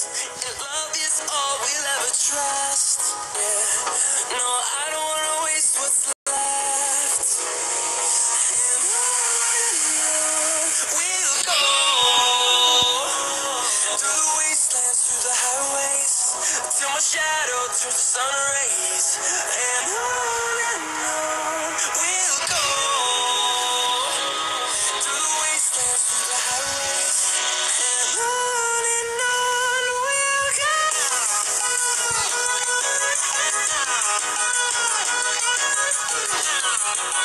And love is all we'll ever trust. Yeah. No, I don't want to waste what's left. And we'll go. Through the wastelands, through the highways, till my shadow turns to sun rays.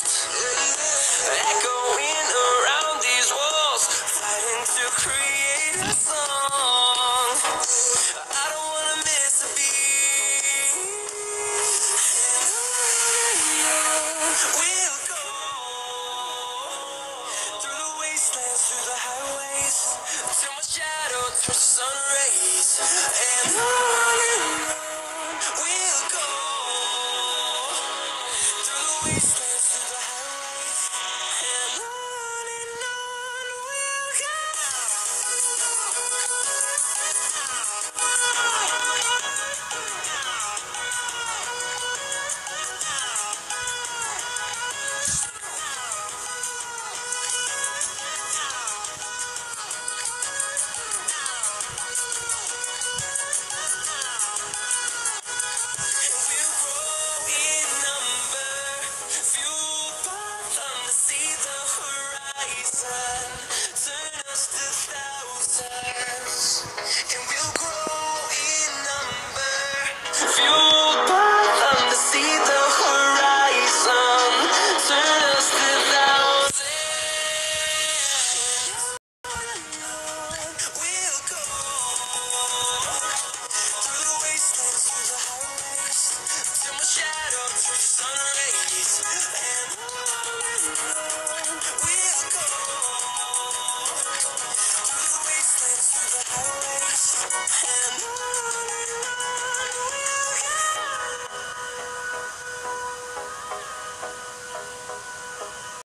dust echoing around these walls, fighting to create a song. I don't wanna miss a beat. And We'll go through the wastelands, through the highways, till my shadow turns sun rays, and on.